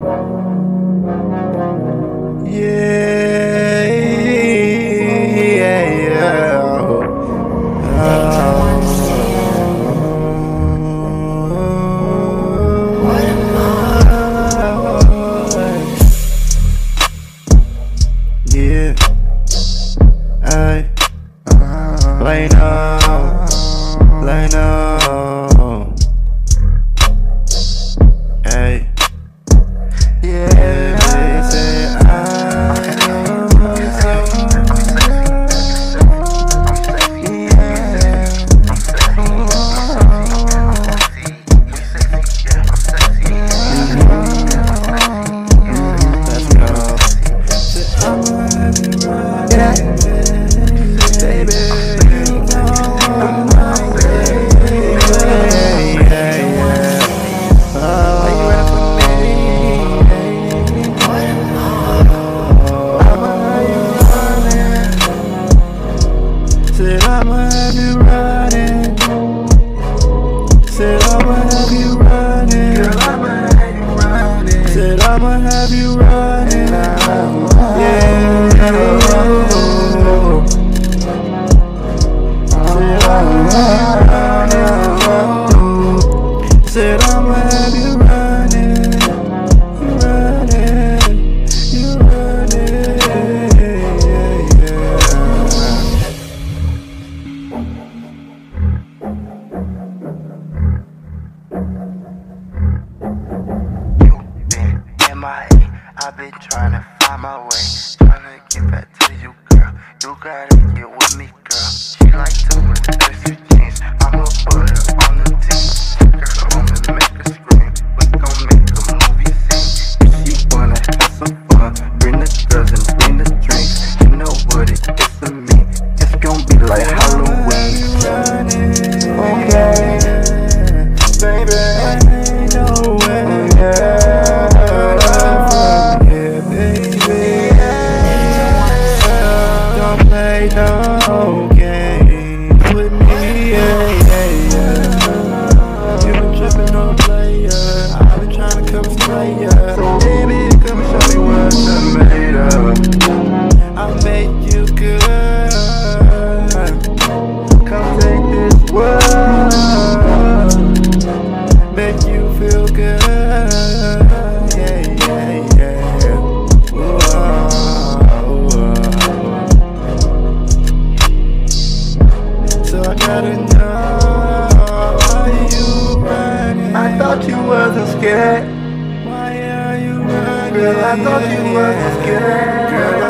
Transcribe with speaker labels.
Speaker 1: Yeah, yeah, yeah. Yeah, I lay now, lay now. Said I'ma have you running. Said I'ma have you running. Said I'ma have you running.
Speaker 2: Been MIA. I've been trying to find my way. Trying to get back to you, girl. You gotta get with me, girl. She like to wear thirsty jeans. I'ma put her on the team.
Speaker 1: Don't play I gotta know why you running.
Speaker 2: I thought you wasn't scared.
Speaker 1: Why are you running?
Speaker 2: Girl, I thought you wasn't scared.
Speaker 1: Girl,